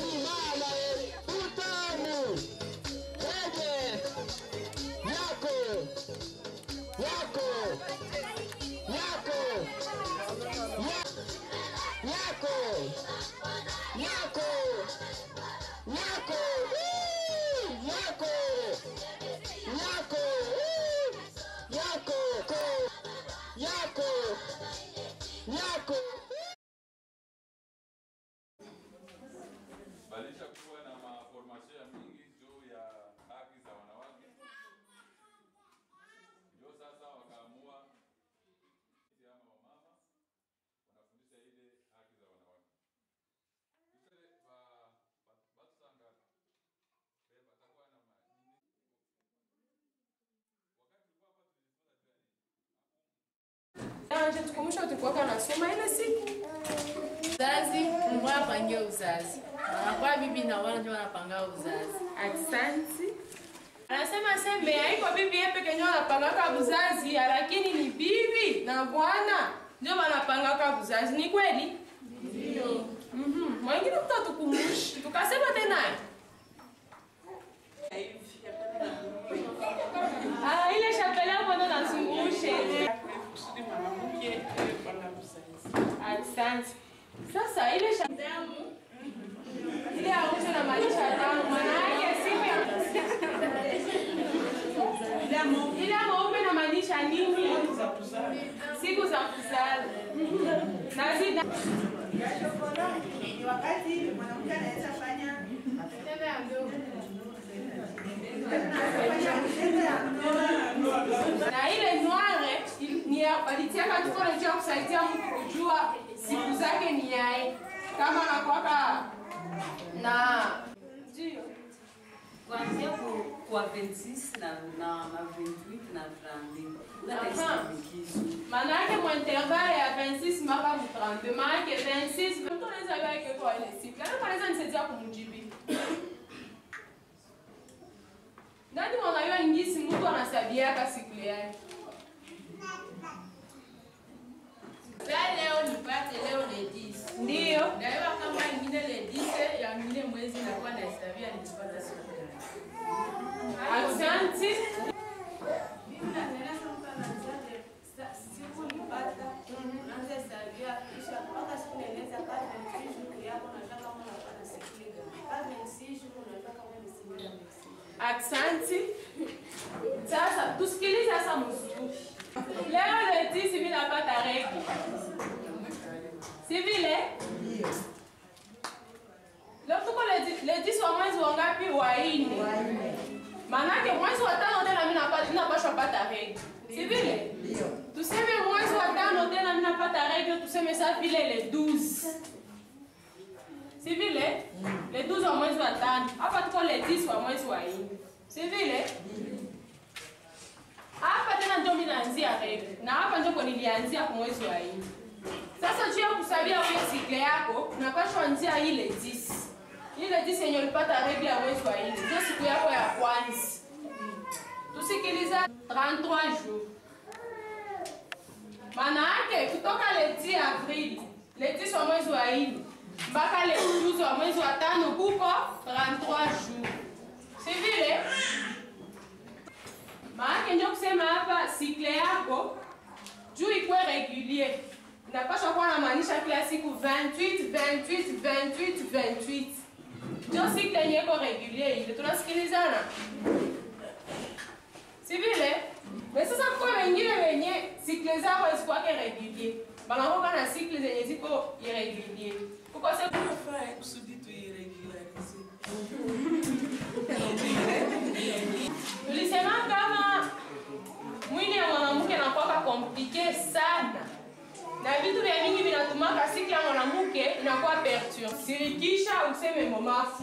Ooh. Anje tulikuwa nasoma ile siku. uzazi mlikuwa napangia uzazi anakuwa bibi na wana ndio wanapanga uzazi Asante. Anasema sembe haiko bibi yeye peke yake anapangaka uzazi, lakini ni bibi na bwana ndio wanapangaka uzazi. Ni kweli? Ndio. Mhm. Mwingine mtu. Tukasema tena. Asante. Sasa ile chapelle ile auze na maisha yangu siku ya ile mweupe inamaanisha nini? Siku za kuzala. Na zina ni wakati mwanamke anaweza fanya na ile noire ni alitiaka tuko na kusaidia mtu kujua siku zake ni yae kama nakwaka na ndio. Kuanzia ku, kwa 26 na, na, na 28 na 32 Aha. maana yake intervalle ya 26 mpaka mu 32 maana yake 26 mtu anaweza yake kwa ile siku. Lakini anaweza nisaidia kumjibi nani mwanajua ngisi mtu anasabiaka siku yake Sasa leo nipate leo le 10 ndio Naiwa kama ingine le 10 ya ingine mwezi nakuwa naistabia nikipata siku gani. asante siku nipata unaanza hesabia kisha mpaka siku naeleza kazi na siku yako unataka kama unapata siku gani kazi na siku unataka kama ni siku gani Aksanti. Sasa tusikilize sasa mzuri. Leo le 10 mimi napata regi. Si vile? Leo tuko le 10 le 10 wa mwezi wa ngapi? Wa nne. Maanake mwezi wa tano tena mimi napaswa pata regi. Si mwezi le 12. Si vile? Le 12 wa mwezi wa tano. Hapa tuko le 10 wa mwezi wa nne. Si vile? Hapa tena ndio mimi naanzia rege. Na hapa ndio nilianzia kwa mwezi wa nne. Sasa juu ya unapaswa anzia ile 10. Ile 10 yenye ulipata rege ya mwezi wa nne. Ndio siku yako ya kwanza. Tusikiliza 33 jours. Maana yake kutoka le 10 April, le 10 wa mwezi wa nne mpaka le 12 wa mwezi wa tano kuko 33 jours. Si vile? Maana ndio kusema hapa sikle yako juu ikuwe regulier. Inapaswa kuwa namaanisha kila siku 28 28 28 28. Ndio sikle yenye iko regulier ile. Tunasikilizana? Si vile? Mais sasa kwa wengine wenye sikle zao hazikuwake regulier. Banakoka na sikle zenye ziko irregulier. Kuko se Tunafaa kusudi tuiregularize. Tulisema kama mwili ya mwanamke anakuwa komplike sana na vitu vya mingi vinatumaka siki ya mwanamke inakuwa perturbe. Sirikisha useme momafu,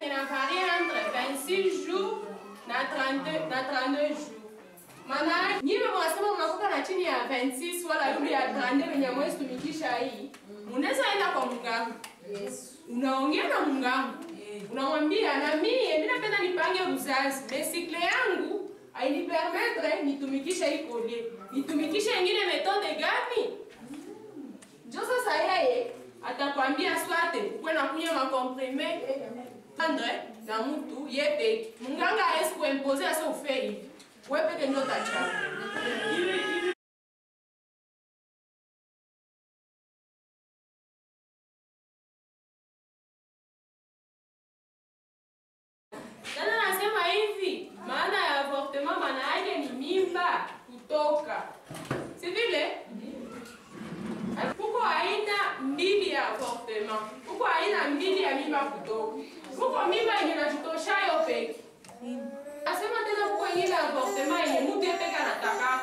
inavarie entre 26 jours na 32, na 32 jours. Maana nyiwe mwasema mnakuka na chini ya 26 wala yule ya 32 wenye mwezi tumikisha hii unaweza enda kwa mganga unaongea na mganga unamwambia na mie mi napenda nipange uzazi mesikle yangu ainipermetre nitumikishe hii nitumikishe ingine metode gani njo sasa atakwambia swate ukwe makomprime andre na mtu ye peke munganga hawezi kuempoze ase ufe hivi we peke ndio utachapa mbili ya mimba kutoka. Kuko mimba yenye najitoshayo peke. Nasema tena ingine avortement yenye mtu yeye peke anataka.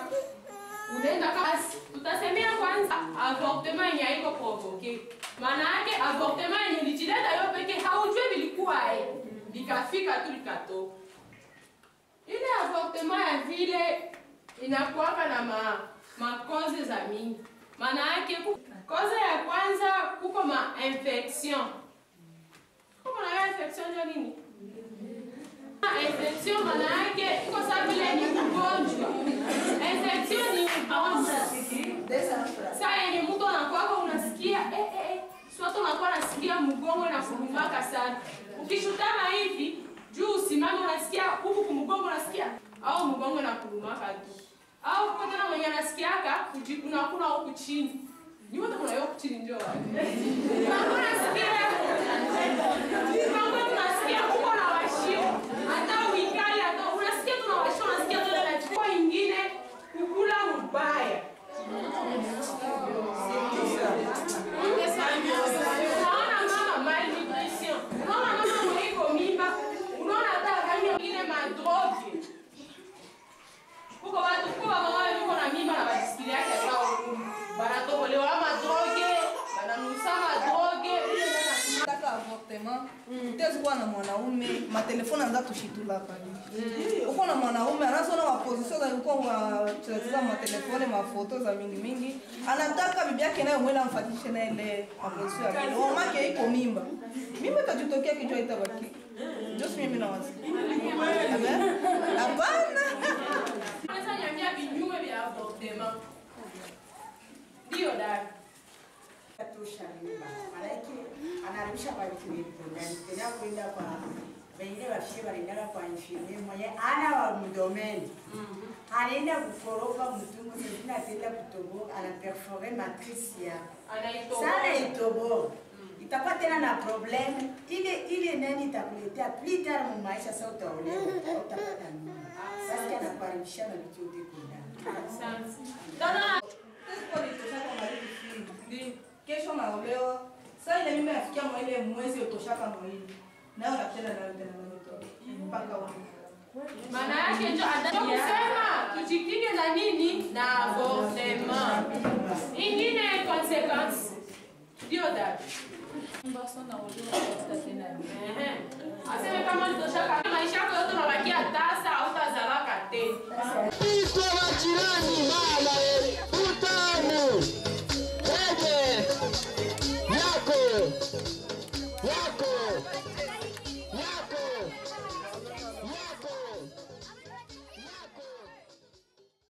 Unaenda kasi, tutasemea kwanza avortement yenye haiko provoke. Maana yake avortement yenye lijileta yo peke haujui vilikuwa eh likafika tu likatoka. Ile avortement ya vile inakuwaka na ma makoze za mingi, maana yake koze ya kwanza kuko ma infection. Kuko na infection ndio nini? Infection maana yake iko sawa vile ni ugonjwa. Infection ni ugonjwa. Sasa yenye mtu anakuwaka unasikia eh, eh, eh. Swatu unakuwa unasikia mgongo na kulumaka sana. Ukishutama hivi juu usimame unasikia huku kumgongo unasikia au mgongo na kulumaka tu. Au kwa tena mwenye anasikiaka kujikuna kuna huku chini. Ni wote kuna huku chini ndio wapi? Mgongo unasikia. Mgongo unasikia huko na washio. Hata uikali hata unasikia tu na washio unasikia tu na chukua ingine kukula mbaya. Unaona mama malnutrition. Unaona mama mwenye iko mimba. Unaona hata rangi ingine madroge. Kuko watu kuko mama yuko na mimba na basikili yake sawa huko. Banatobolewa madroge, bananusa madroge. taka avortement utezikuwa na mwanaume matelefoni anza tushitulaka uko na mwanaume anazona maposition za uko wacheza matelefoni mafoto za mingi mingi anataka bibi yake naye mwela amfatishe na ile maposition yake omake iko mimba mimba itajitokea kichwa itabaki just mimi na wazi hapana. Ndio dada. tusha mimba. Maanake nabishabakiwipunda kwenda kwa baine a barendaga kwanshimira moye ana wa mudomene anaenda kukoroka mutungu sezina ataenda kutoboka é matrice ya. Sana itoboka itakuwa tena na a ile ile nani itakuletea plus tard mu maisha sa utaolewa utapata nini? Sasa anakuharibisha na vitu ndikunda kesho naolewa saa ile mimba yafikia mwa ile mwezi utoshaka mwili nayo napenda nayo tena nanitoa mpaka wa Maana yake ndio kusema tujikinge na nini? Na avortement. Ingine consequence. Ndio dada. Aseme kama nitoshaka maisha yako yote unabakia tasa